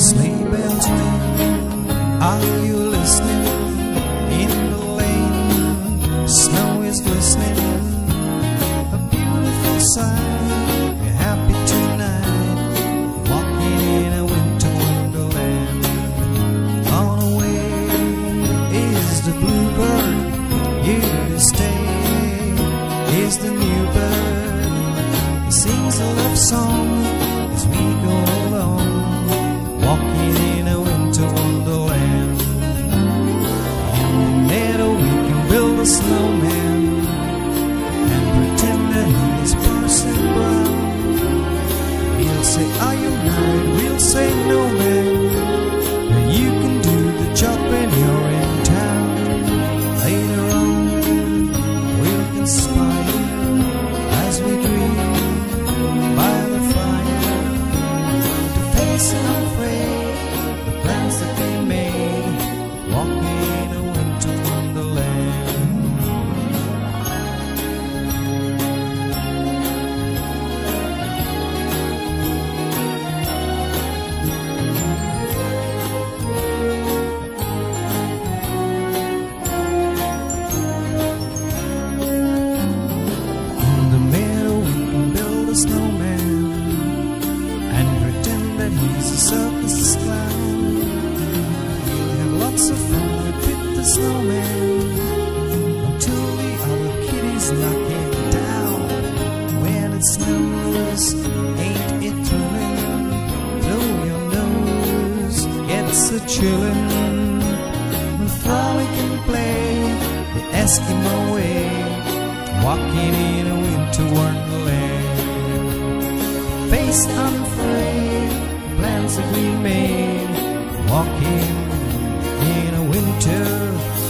Sleigh bells ring. Are you listening? In the lane, snow is glistening. A beautiful sight. Happy tonight, walking in a winter wonderland. On the way is the bluebird, here to stay. Is the new bird. He sings a love song as we go a snowman and pretend that he is Parson Brown. He'll say, Are you snowman and pretend that he's a circus clown. We'll have lots of fun with the snowman until the other kitties knock it down. When it snows, ain't it thrilling? Though your nose gets a chillin', we'll frolic and play the Eskimo way walking in a winter wonderland. Face unafraid, plans that we made, walking in a winter.